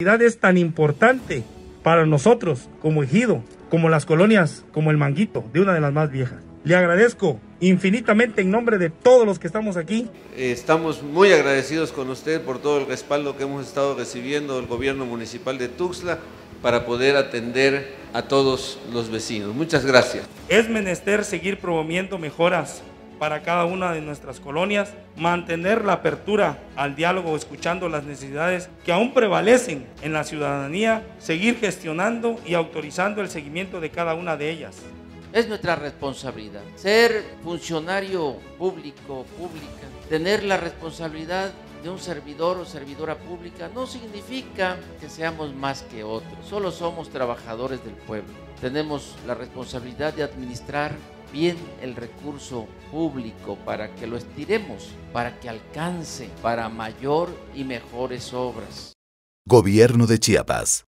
es tan importante para nosotros como ejido, como las colonias, como el Manguito, de una de las más viejas. Le agradezco infinitamente en nombre de todos los que estamos aquí. Estamos muy agradecidos con usted por todo el respaldo que hemos estado recibiendo del gobierno municipal de Tuxtla para poder atender a todos los vecinos. Muchas gracias. Es menester seguir promoviendo mejoras para cada una de nuestras colonias, mantener la apertura al diálogo, escuchando las necesidades que aún prevalecen en la ciudadanía, seguir gestionando y autorizando el seguimiento de cada una de ellas. Es nuestra responsabilidad ser funcionario público, pública, tener la responsabilidad de un servidor o servidora pública no significa que seamos más que otros, solo somos trabajadores del pueblo. Tenemos la responsabilidad de administrar bien el recurso público para que lo estiremos, para que alcance para mayor y mejores obras. Gobierno de Chiapas.